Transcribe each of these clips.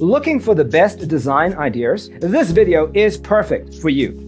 Looking for the best design ideas? This video is perfect for you.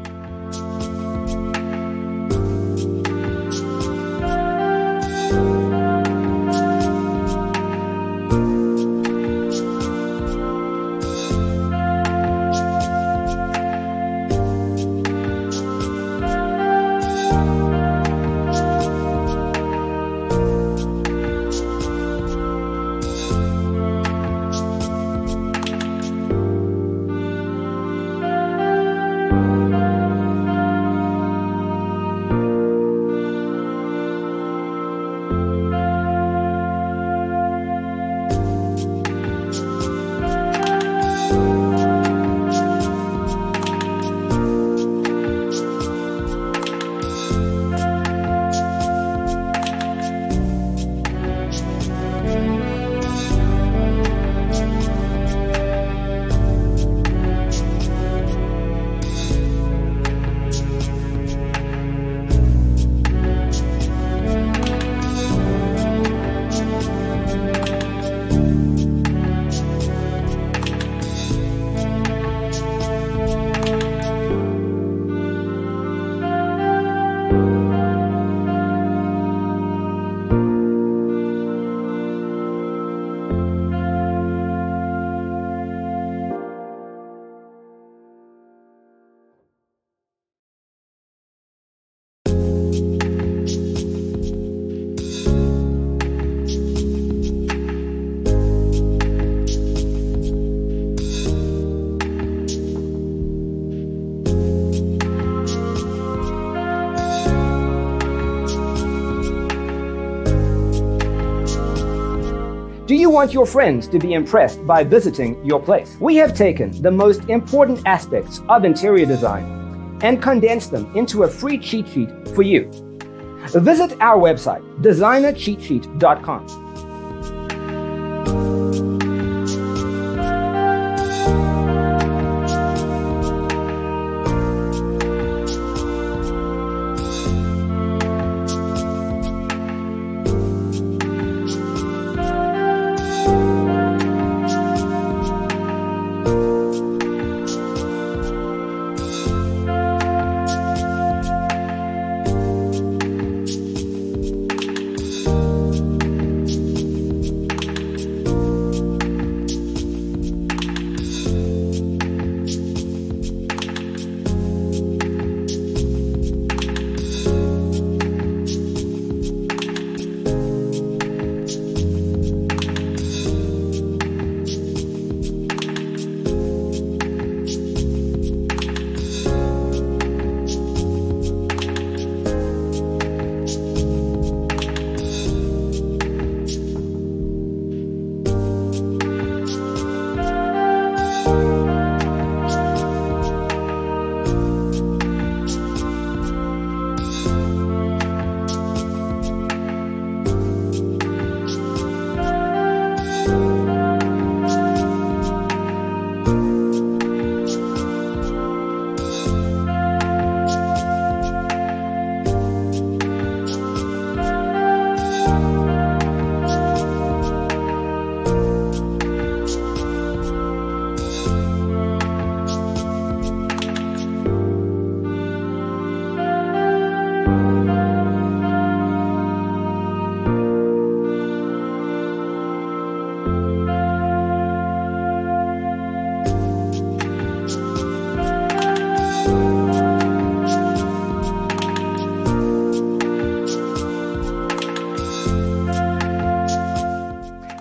Do you want your friends to be impressed by visiting your place? We have taken the most important aspects of interior design and condensed them into a free cheat sheet for you. Visit our website, designercheatsheet.com.